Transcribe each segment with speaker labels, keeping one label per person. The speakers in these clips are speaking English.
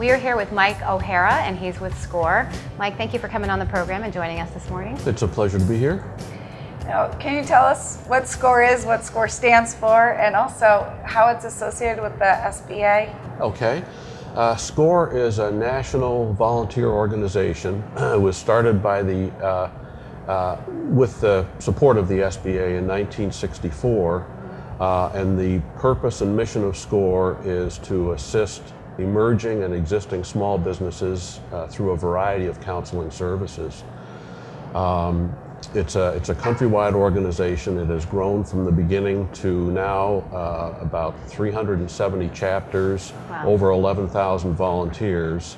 Speaker 1: We are here with Mike O'Hara, and he's with SCORE. Mike, thank you for coming on the program and joining us this morning.
Speaker 2: It's a pleasure to be here.
Speaker 3: Now, can you tell us what SCORE is, what SCORE stands for, and also how it's associated with the SBA?
Speaker 2: Okay. Uh, SCORE is a national volunteer organization. it was started by the, uh, uh, with the support of the SBA in 1964. Uh, and the purpose and mission of SCORE is to assist emerging and existing small businesses uh, through a variety of counseling services. Um, it's a, it's a countrywide organization. It has grown from the beginning to now uh, about 370 chapters,
Speaker 1: Wow.
Speaker 2: over 11,000 volunteers.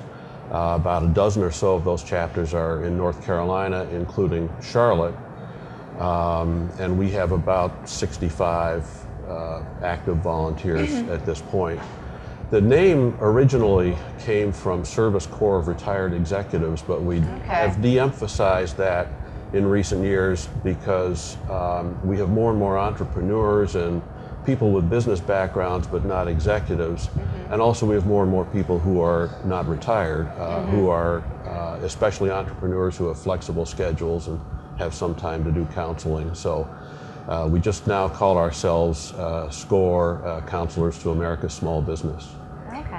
Speaker 2: Uh, about a dozen or so of those chapters are in North Carolina, including Charlotte. Um, and we have about 65 uh, active volunteers at this point. The name originally came from Service Corps of Retired Executives, but we have de emphasized that in recent years because um, we have more and more entrepreneurs and people with business backgrounds but not executives. And also, we have more and more people who are not retired, uh, who are uh, especially entrepreneurs who have flexible schedules and have some time to do counseling. So uh, we just now call ourselves uh, SCORE uh, Counselors to America's Small Business.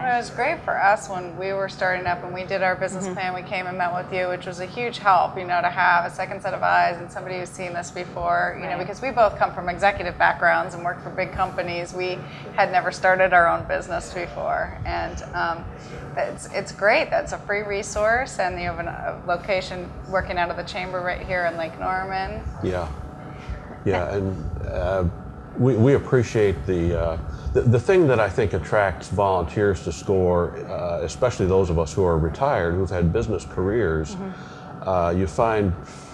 Speaker 1: Okay.
Speaker 3: It was great for us when we were starting up and we did our business plan. We came and met with you, which was a huge help, you know, to have a second set of eyes and somebody who's seen this before, you know, because we both come from executive backgrounds and work for big companies. We had never started our own business before. And um, it's, it's great. That's a free resource. And you have an- a location working out of the chamber right here in Lake Norman.
Speaker 2: Yeah, yeah, and uh, we, we appreciate the, uh, the the thing that I think attracts volunteers to SCORE, uh, especially those of us who are retired who've had business careers. Uh, you find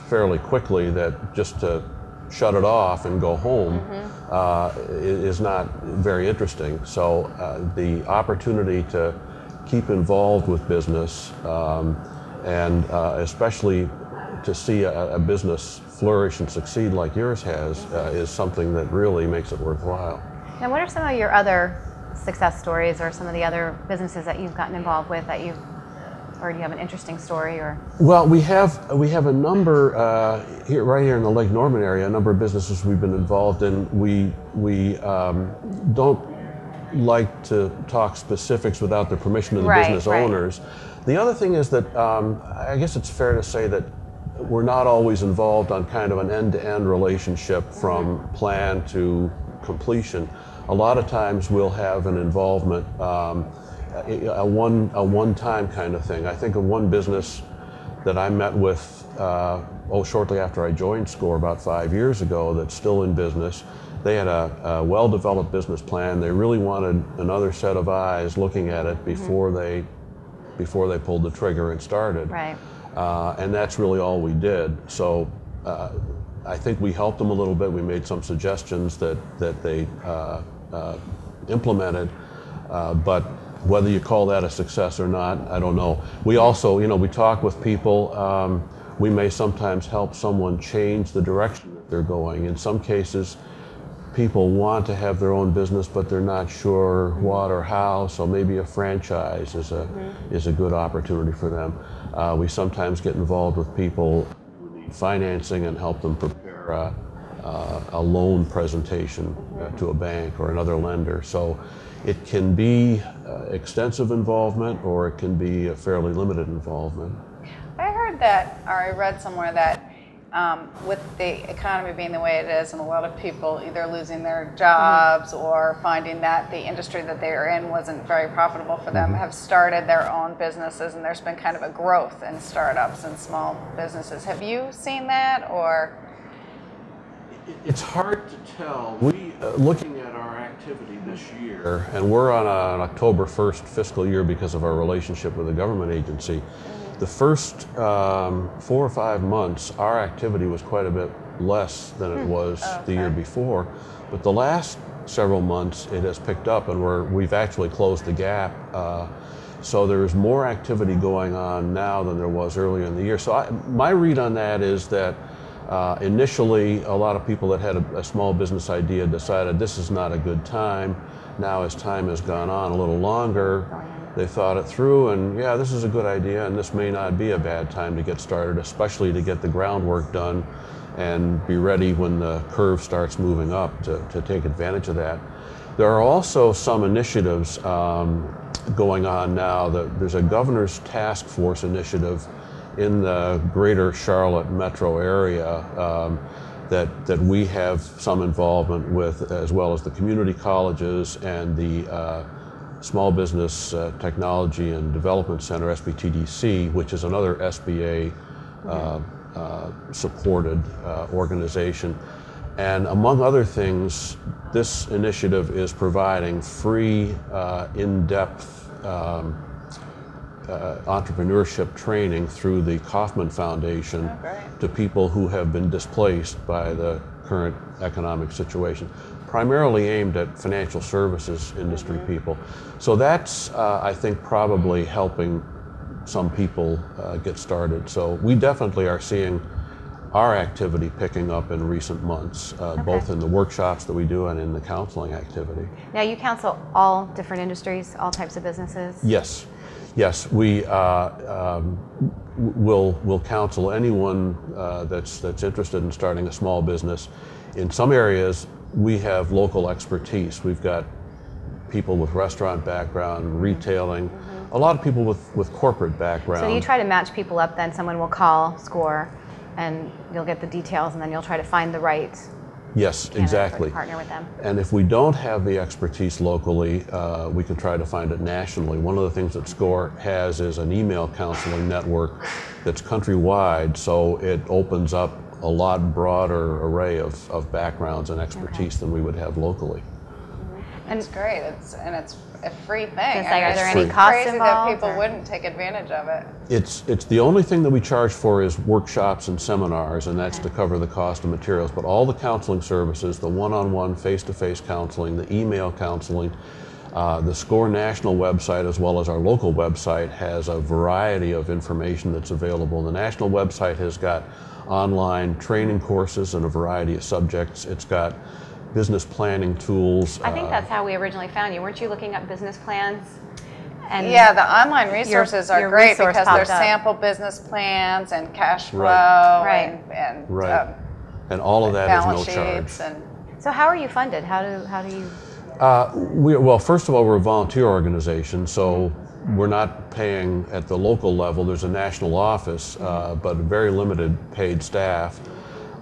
Speaker 2: fairly quickly that just to shut it off and go home uh, i- is not very interesting. So uh, the opportunity to keep involved with business um, and uh, especially to see a, a business flourish and succeed like yours has uh, is something that really makes it worthwhile.
Speaker 1: Now, what are some of your other success stories or some of the other businesses that you've gotten involved with that you've, or do you have an interesting story or?
Speaker 2: Well, we have we have a number uh, here, right here in the Lake Norman area, a number of businesses we've been involved in. We we um, don't like to talk specifics without the permission of the
Speaker 1: Right,
Speaker 2: business
Speaker 1: right.
Speaker 2: owners. The other thing is that um, I guess it's fair to say that we're not always involved on kind of an end-to-end relationship from plan to completion. A lot of times we'll have an involvement, um, a, a one a one-time kind of thing. I think of one business that I met with uh, oh shortly after I joined SCORE about five years ago that's still in business. They had a, a well-developed business plan. They really wanted another set of eyes looking at it before they before they pulled the trigger and started.
Speaker 1: Right.
Speaker 2: Uh, and that's really all we did. So uh, I think we helped them a little bit. We made some suggestions that, that they uh, uh, implemented. Uh, but whether you call that a success or not, I don't know. We also, you know, we talk with people. Um, we may sometimes help someone change the direction that they're going. In some cases, people want to have their own business, but they're not sure what or how. So maybe a franchise is a is a good opportunity for them. Uh, we sometimes get involved with people who need financing and help them prepare a, uh, a loan presentation uh, to a bank or another lender. So it can be uh, extensive involvement, or it can be a fairly limited involvement.
Speaker 3: I heard that, or I read somewhere that um, with the economy being the way it is, and a lot of people either losing their jobs or finding that the industry that they are in wasn't very profitable for them, have started their own businesses, and there's been kind of a growth in startups and small businesses. Have you seen that, or?
Speaker 2: It's hard to tell. We, uh, looking at our activity this year, and we're on a- an October 1st fiscal year because of our relationship with the government agency. The first um, four or five months, our activity was quite a bit less than it was the year before. But the last several months, it has picked up, and we're, we've actually closed the gap. Uh, so there's more activity going on now than there was earlier in the year. So I, my read on that is that uh, initially, a lot of people that had a, a small business idea decided this is not a good time. Now, as time has gone on a little longer, They thought it through, and yeah, this is a good idea, and this may not be a bad time to get started, especially to get the groundwork done and be ready when the curve starts moving up to, to take advantage of that. There are also some initiatives um, going on now. That there's a governor's task force initiative in the greater Charlotte metro area um, that, that we have some involvement with, as well as the community colleges and the uh, Small Business uh, Technology and Development Center, SBTDC, which is another SBA uh, uh, supported uh, organization. And among other things, this initiative is providing free, uh, in depth um, uh, entrepreneurship training through the Kauffman Foundation
Speaker 3: Oh,
Speaker 2: to people who have been displaced by the current economic situation, primarily aimed at financial services industry people. So that's, uh, I think, probably helping some people uh, get started. So we definitely are seeing our activity picking up in recent months, uh, both in the workshops that we do and in the counseling activity.
Speaker 1: Now, you counsel all different industries, all types of businesses?
Speaker 2: Yes, yes, we uh, um, will will counsel anyone uh, that's that's interested in starting a small business. In some areas, we have local expertise. We've got people with restaurant background, retailing, a lot of people with, with corporate background.
Speaker 1: So you try to match people up, then someone will call, score, and you'll get the details, and then you'll try to find the right
Speaker 2: yes, exactly.
Speaker 1: partner with them.
Speaker 2: And if we don't have the expertise locally, uh, we can try to find it nationally. One of the things that SCORE has is an email counseling network that's countrywide, so it opens up a lot broader array of, of backgrounds and expertise than we would have locally.
Speaker 1: And
Speaker 3: It's great. It's and it's a free thing.
Speaker 1: Just like, are there
Speaker 3: it's
Speaker 2: any
Speaker 1: costs
Speaker 3: crazy that
Speaker 1: involved,
Speaker 3: people
Speaker 1: or-
Speaker 3: wouldn't take advantage of it.
Speaker 2: It's, it's the only thing that we charge for is workshops and seminars, and that's to cover the cost of materials. But all the counseling services, the one-on-one, face-to-face counseling, the email counseling, uh, the SCORE national website as well as our local website has a variety of information that's available. The national website has got online training courses in a variety of subjects. It's got business planning tools.
Speaker 1: I think
Speaker 2: uh,
Speaker 1: that's how we originally found you. Weren't you looking up business plans? And
Speaker 3: Yeah, the online resources are
Speaker 1: your
Speaker 3: great
Speaker 1: resource
Speaker 3: because
Speaker 1: popped
Speaker 3: they're
Speaker 1: up.
Speaker 3: sample business plans and cash flow
Speaker 2: Right.
Speaker 1: Right.
Speaker 3: and, and
Speaker 2: Right.
Speaker 3: um,
Speaker 2: and all of that is no charge.
Speaker 3: and
Speaker 1: So how are you funded? How do how do you?
Speaker 2: Uh, we, well, first of all, we're a volunteer organization, so we're not paying at the local level. There's a national office, uh, but very limited paid staff.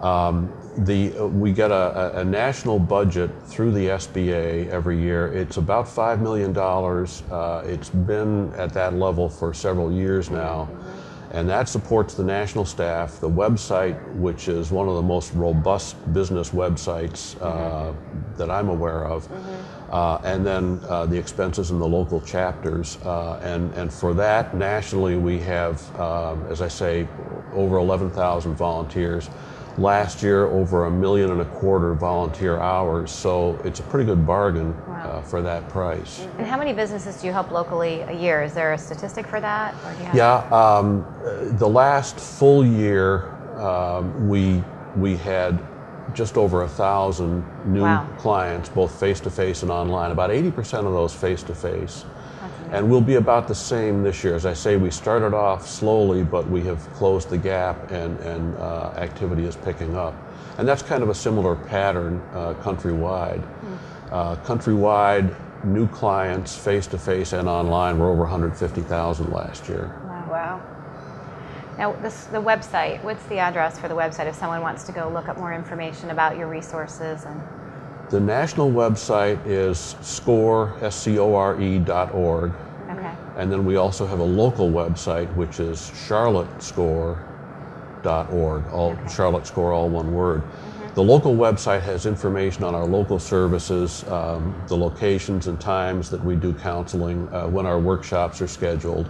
Speaker 2: Um, the, we get a, a, a national budget through the SBA every year. It's about $5 million. Uh, it's been at that level for several years now. And that supports the national staff, the website, which is one of the most robust business websites uh, that I'm aware of, uh, and then uh, the expenses in the local chapters. Uh, and, and for that, nationally, we have, um, as I say, over 11,000 volunteers. Last year, over a million and a quarter volunteer hours. So it's a pretty good bargain uh, for that price.
Speaker 1: And how many businesses do you help locally a year? Is there a statistic for that? Or do you have,
Speaker 2: Yeah, um, uh, the last full year, um, we we had just over a thousand new
Speaker 1: Wow.
Speaker 2: clients, both face to face and online. About 80% of those face to face. And we'll be about the same this year. As I say, we started off slowly, but we have closed the gap, and and uh, activity is picking up. And that's kind of a similar pattern uh, countrywide. Uh, countrywide, new clients, face to face and online, were over 150,000 last year.
Speaker 1: Wow.
Speaker 3: wow.
Speaker 1: Now, this, the website. What's the address for the website if someone wants to go look up more information about your resources and?
Speaker 2: The national website is score, S-C-O-R-E dot org.
Speaker 1: Okay.
Speaker 2: And then we also have a local website, which is charlottescore.org, all Charlotte Score, all one word. The local website has information on our local services, um, the locations and times that we do counseling, uh, when our workshops are scheduled.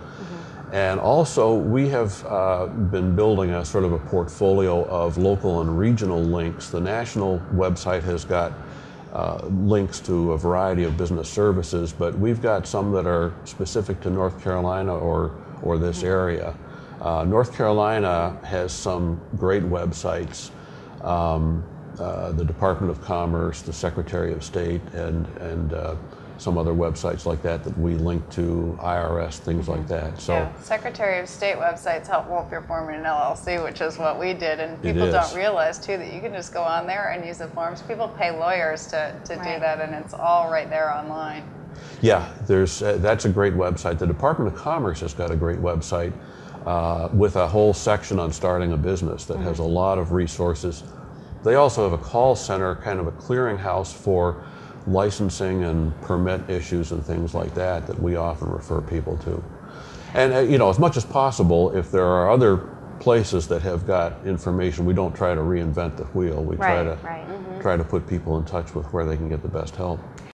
Speaker 2: And also, we have uh, been building a sort of a portfolio of local and regional links. The national website has got uh, links to a variety of business services, but we've got some that are specific to North Carolina or, or this area. Uh, North Carolina has some great websites. Um, uh, the Department of Commerce, the Secretary of State, and, and uh, some other websites like that that we link to IRS, things like that. So.
Speaker 3: Yeah, Secretary of State websites help well if you're forming an LLC, which is what we did, and people don't realize too that you can just go on there and use the forms. People pay lawyers to, to do that, and it's all right there online.
Speaker 2: Yeah, there's uh, that's a great website. The Department of Commerce has got a great website uh, with a whole section on starting a business that has a lot of resources. They also have a call center, kind of a clearinghouse for licensing and permit issues and things like that that we often refer people to. And uh, you know, as much as possible, if there are other places that have got information, we don't try to reinvent the wheel. We try
Speaker 1: Right,
Speaker 2: to
Speaker 1: right.
Speaker 2: try to put people in touch with where they can get the best help.